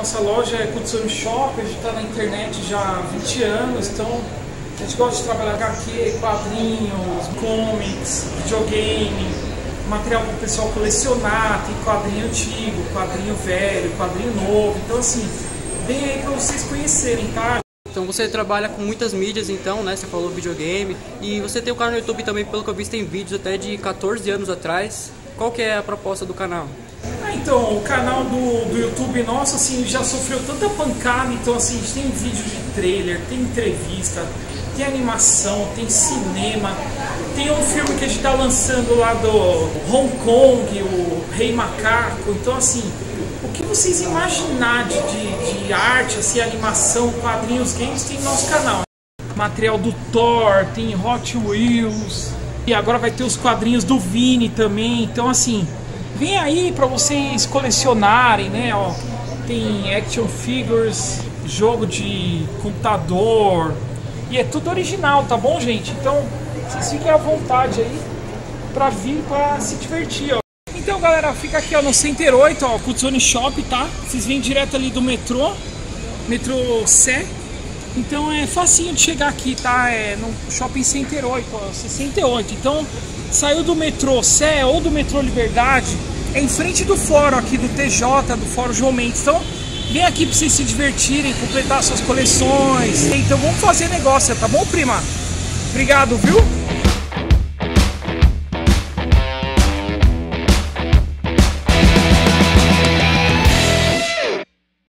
nossa loja é Kutsumi Shop, a gente está na internet já há 20 anos, então a gente gosta de trabalhar HQ, quadrinhos, comics, videogame, material para o pessoal colecionar, tem quadrinho antigo, quadrinho velho, quadrinho novo, então assim, vem aí para vocês conhecerem, tá? Então você trabalha com muitas mídias então, né? Você falou videogame e você tem o canal no YouTube também, pelo que eu vi, tem vídeos até de 14 anos atrás. Qual que é a proposta do canal? Então, o canal do, do YouTube nosso, assim, já sofreu tanta pancada, então, assim, a gente tem vídeo de trailer, tem entrevista, tem animação, tem cinema, tem um filme que a gente está lançando lá do Hong Kong, o Rei Macaco, então, assim, o que vocês imaginar de, de, de arte, assim, animação, quadrinhos, games, tem no nosso canal. Material do Thor, tem Hot Wheels, e agora vai ter os quadrinhos do Vini também, então, assim, Vem aí para vocês colecionarem, né? Ó, tem action figures, jogo de computador e é tudo original, tá bom, gente? Então vocês fiquem à vontade aí para vir para se divertir, ó. Então, galera, fica aqui ó, no Center 8, ó, Kutsune Shop, tá? Vocês vêm direto ali do metrô, metrô Sé. Então é facinho de chegar aqui, tá? É no Shopping Center 8, ó, 68. Então, saiu do metrô Sé ou do metrô Liberdade, é em frente do fórum aqui do TJ, do Fórum João Mendes. Então, vem aqui para vocês se divertirem, completar suas coleções. Então, vamos fazer negócio, tá bom, prima? Obrigado, viu?